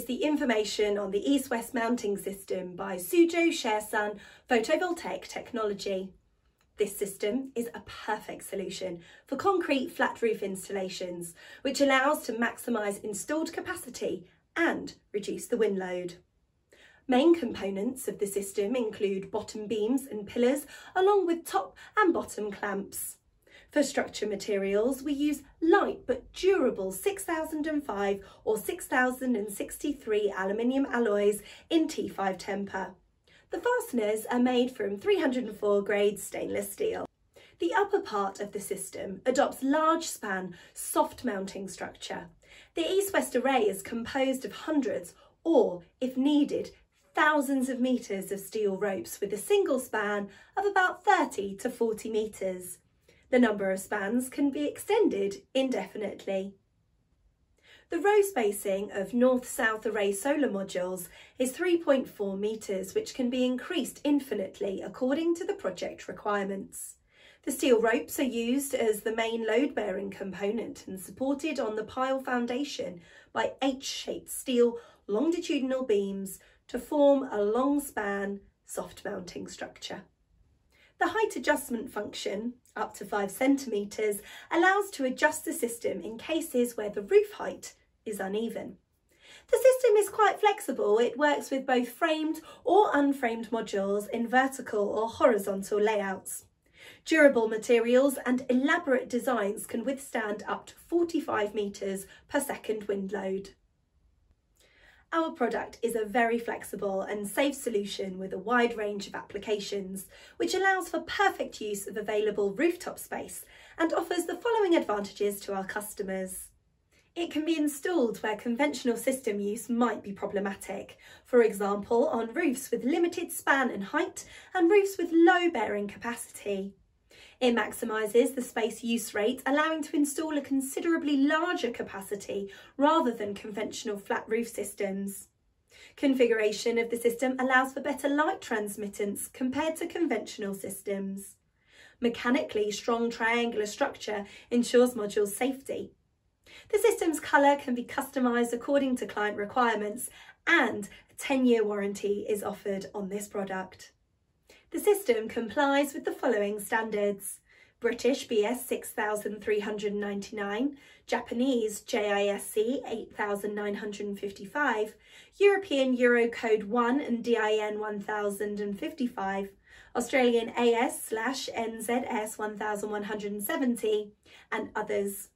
is the information on the east-west mounting system by Suzhou Sharesun Photovoltaic Technology. This system is a perfect solution for concrete flat roof installations, which allows to maximise installed capacity and reduce the wind load. Main components of the system include bottom beams and pillars, along with top and bottom clamps. For structure materials, we use light but durable 6005 or 6063 aluminium alloys in T5 temper. The fasteners are made from 304 grade stainless steel. The upper part of the system adopts large span, soft mounting structure. The east-west array is composed of hundreds or, if needed, thousands of metres of steel ropes with a single span of about 30 to 40 metres. The number of spans can be extended indefinitely. The row spacing of north-south array solar modules is 3.4 metres, which can be increased infinitely according to the project requirements. The steel ropes are used as the main load-bearing component and supported on the pile foundation by H-shaped steel longitudinal beams to form a long span soft mounting structure. The height adjustment function, up to 5 centimetres, allows to adjust the system in cases where the roof height is uneven. The system is quite flexible. It works with both framed or unframed modules in vertical or horizontal layouts. Durable materials and elaborate designs can withstand up to 45 metres per second wind load. Our product is a very flexible and safe solution with a wide range of applications, which allows for perfect use of available rooftop space and offers the following advantages to our customers. It can be installed where conventional system use might be problematic, for example on roofs with limited span and height and roofs with low bearing capacity. It maximises the space use rate, allowing to install a considerably larger capacity rather than conventional flat roof systems. Configuration of the system allows for better light transmittance compared to conventional systems. Mechanically strong triangular structure ensures module safety. The system's colour can be customised according to client requirements and a 10-year warranty is offered on this product. The system complies with the following standards. British BS 6399, Japanese JISC 8955, European Eurocode 1 and DIN 1055, Australian AS slash NZS 1170, and others.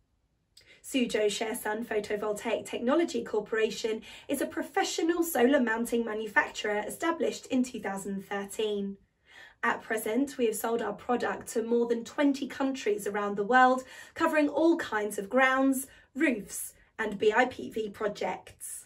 Suzhou Sharesun Photovoltaic Technology Corporation is a professional solar mounting manufacturer established in 2013. At present, we have sold our product to more than 20 countries around the world, covering all kinds of grounds, roofs and BIPV projects.